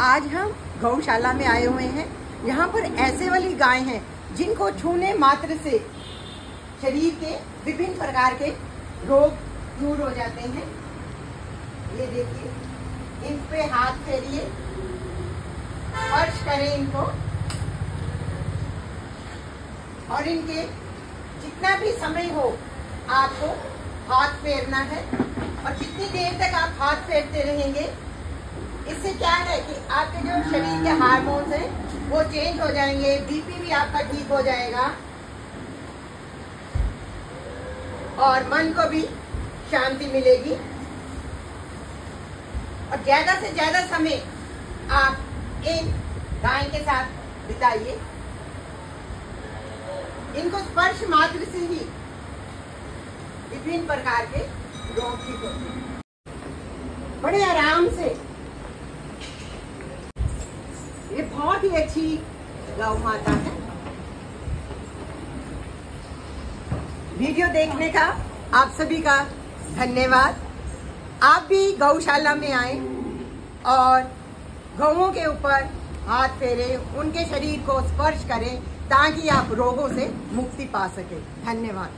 आज हम गौशाला में आए हुए हैं। यहाँ पर ऐसे वाली गाय हैं जिनको छूने मात्र से शरीर के विभिन्न प्रकार के रोग दूर हो जाते हैं। ये देखिए, इन पे हाथ फेरिए करें इनको। और इनके जितना भी समय हो, आपको हाथ फेरना है। और जितनी देर तक आप हाथ फेरते रहेंगे इससे क्या है कि आपके जो शरीर के हार्मोन्स हैं, वो चेंज हो जाएँगे बीपी भी आपका ठीक हो जाएगा। और मन को भी शांति मिलेगी। और ज़्यादा से ज़्यादा समय आप इन गाय के साथ बिताइए। इनको स्पर्श मात्र से ही विभिन्न प्रकार के रोग ठीक होते हैं। बड़े आराम से ये बहुत ही अच्छी गौ माता है। वीडियो देखने का आप सभी का धन्यवाद। आप भी गौशाला में आए और गौओं के ऊपर हाथ फेरे, उनके शरीर को स्पर्श करें ताकि आप रोगों से मुक्ति पा सके। धन्यवाद।